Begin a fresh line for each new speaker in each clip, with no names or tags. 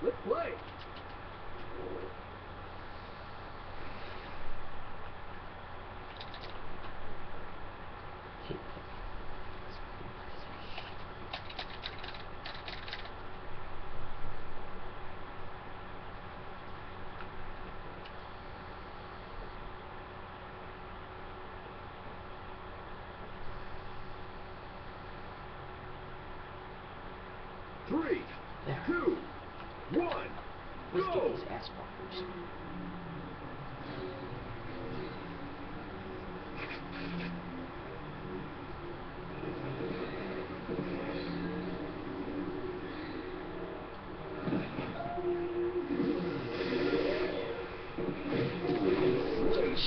Let's play. Three,
there.
two one,
Let's get these ass fuckers.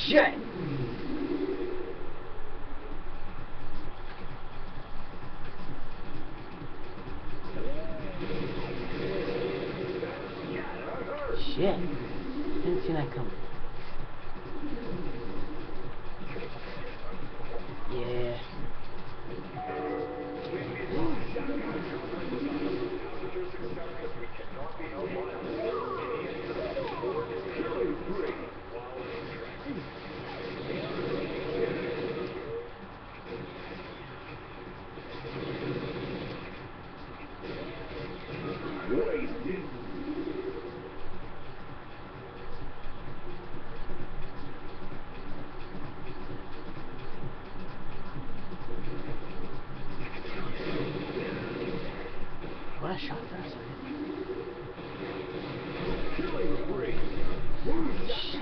Shit! Shit. Didn't see that coming. Yeah.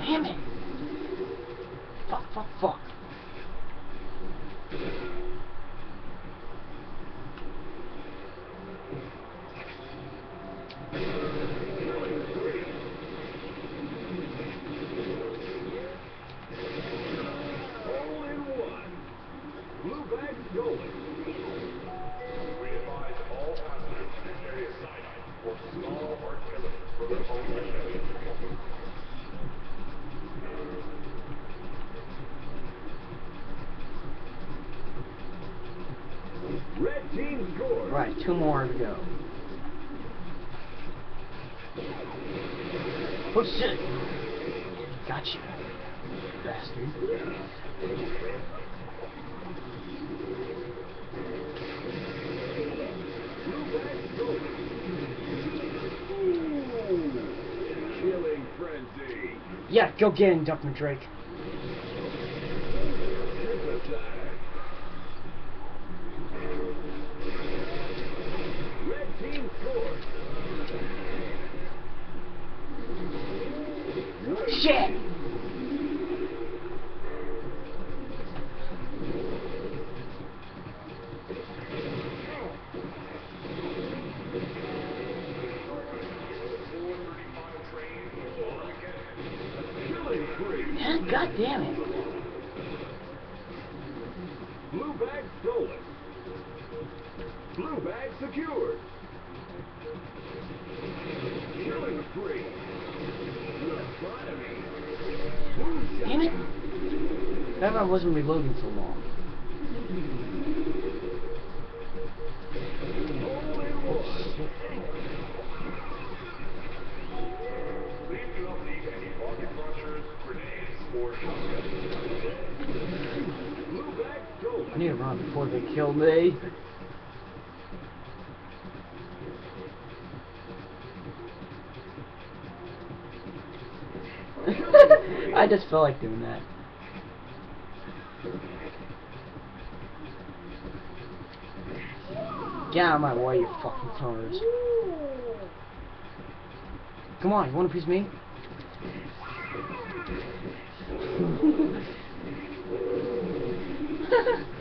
Damn it! Fuck, fuck, fuck. Right, two more to go. Oh shit! Gotcha. Bastard.
Blue bags going. Ooh. Killing frenzy.
Yeah, go get him, Duckman McDrake. Shit! God damn it.
Blue bag stolen. Blue bag secured. Killing spree. Lobotomy. Blue shot.
Damn it. That I wasn't reloading so long. I need to run before they kill me. I just felt like doing that. Get out of my way, you fucking cars. Come on, you wanna piece me?